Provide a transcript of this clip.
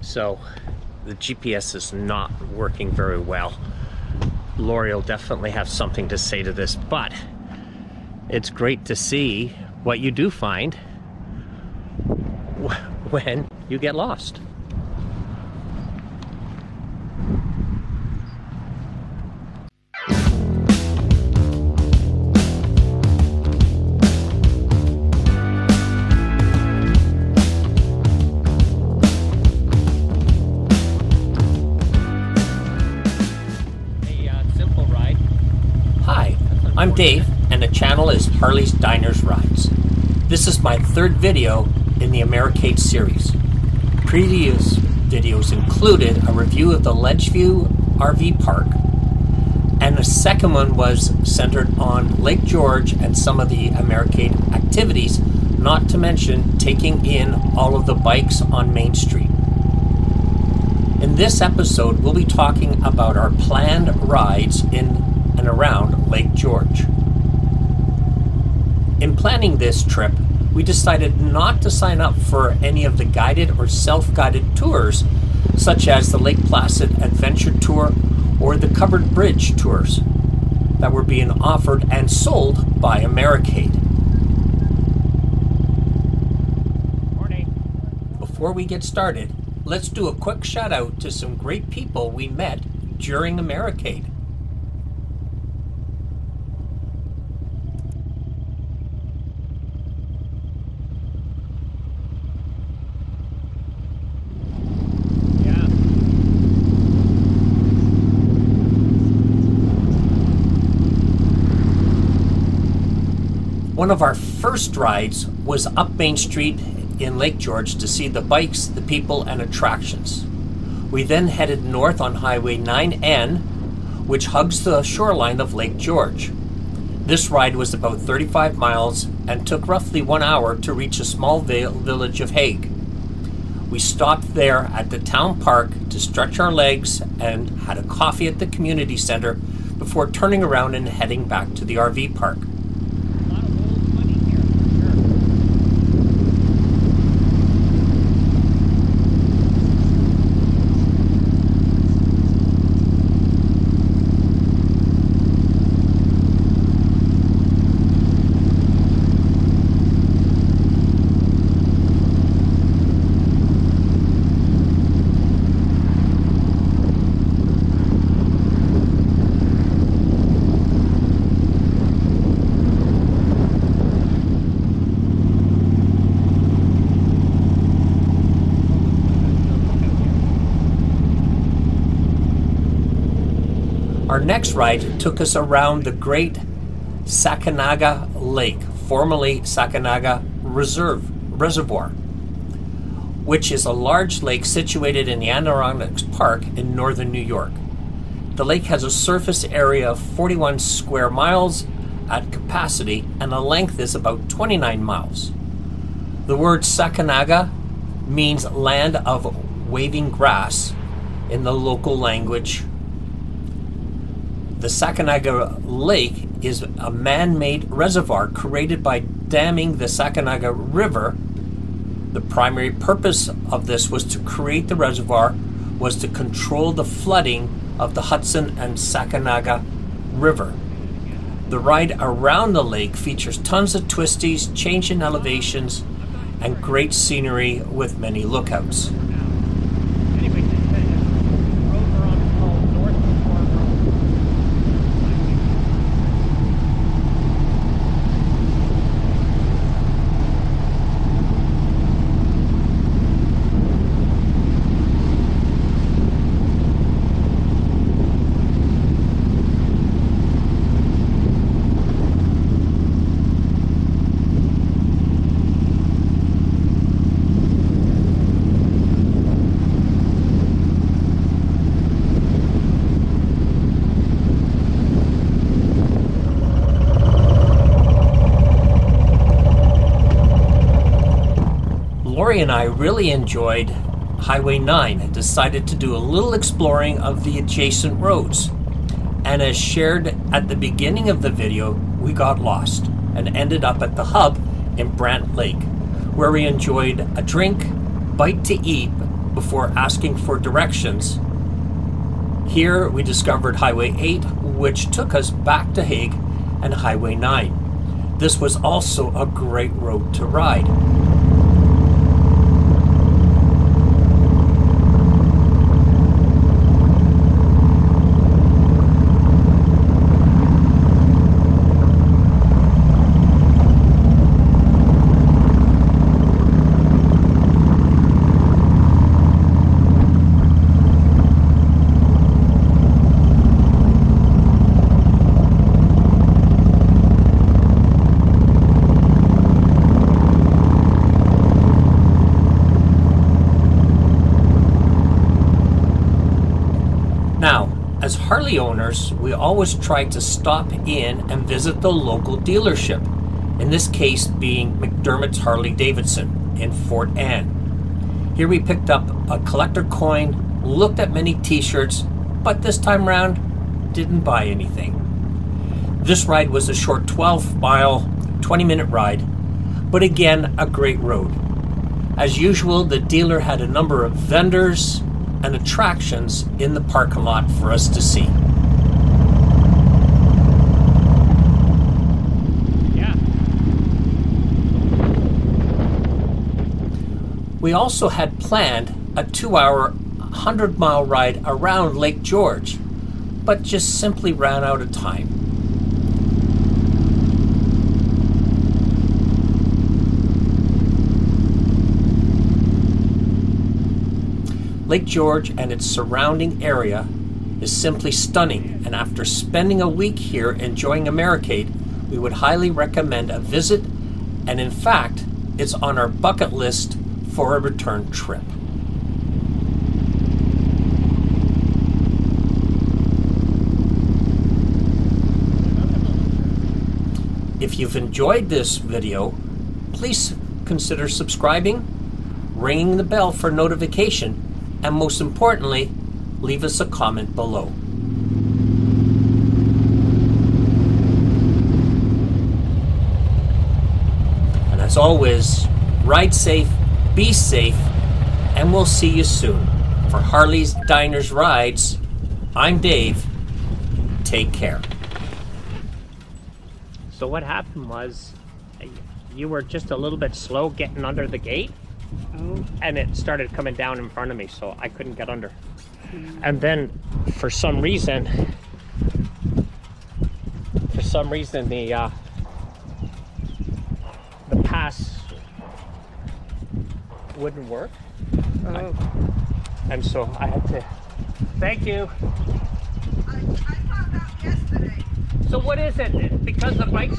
So the GPS is not working very well. Lori will definitely have something to say to this, but it's great to see what you do find when you get lost. I'm Dave, and the channel is Harley's Diners Rides. This is my third video in the Americade series. Previous videos included a review of the Ledgeview RV Park, and the second one was centered on Lake George and some of the Americade activities, not to mention taking in all of the bikes on Main Street. In this episode, we'll be talking about our planned rides in and around Lake George. In planning this trip, we decided not to sign up for any of the guided or self guided tours, such as the Lake Placid Adventure Tour or the Covered Bridge tours that were being offered and sold by Americade. Morning. Before we get started, let's do a quick shout out to some great people we met during Americade. One of our first rides was up Main Street in Lake George to see the bikes, the people, and attractions. We then headed north on Highway 9N, which hugs the shoreline of Lake George. This ride was about 35 miles and took roughly one hour to reach a small village of Hague. We stopped there at the town park to stretch our legs and had a coffee at the community center before turning around and heading back to the RV park. Our next ride took us around the great Sacandaga Lake, formerly Sacandaga Reserve Reservoir, which is a large lake situated in the Adirondacks Park in northern New York. The lake has a surface area of 41 square miles at capacity, and the length is about 29 miles. The word Sacandaga means land of waving grass in the local language the Sacandaga Lake is a man made reservoir created by damming the Sacandaga River. The primary purpose of this was to create the reservoir, was to control the flooding of the Hudson and Sacandaga River. The ride around the lake features tons of twisties, change in elevations, and great scenery with many lookouts. And I really enjoyed Highway 9 and decided to do a little exploring of the adjacent roads. And as shared at the beginning of the video, we got lost and ended up at the hub in Brant Lake, where we enjoyed a drink, bite to eat, before asking for directions. Here we discovered Highway 8, which took us back to Hague, and Highway 9. This was also a great road to ride. As Harley owners, we always try to stop in and visit the local dealership, in this case being McDermott's Harley Davidson in Fort Ann. Here we picked up a collector coin, looked at many t shirts, but this time round didn't buy anything. This ride was a short 12 mile, 20 minute ride, but again, a great road. As usual, the dealer had a number of vendors and attractions in the parking lot for us to see. Yeah. We also had planned a two hour, 100 mile ride around Lake George, but just simply ran out of time. Lake George and its surrounding area is simply stunning, and after spending a week here enjoying Americade, we would highly recommend a visit, and in fact, it's on our bucket list for a return trip. If you've enjoyed this video, please consider subscribing, ringing the bell for notification, and most importantly, leave us a comment below. And as always, ride safe, be safe, and we'll see you soon. For Harley's Diners Rides, I'm Dave. Take care. So what happened was you were just a little bit slow getting under the gate Oh. And it started coming down in front of me, so I couldn't get under. Hmm. And then, for some reason, for some reason, the uh, the pass wouldn't work. Oh. I, and so I had to. Thank you. So what is it? Because the bike.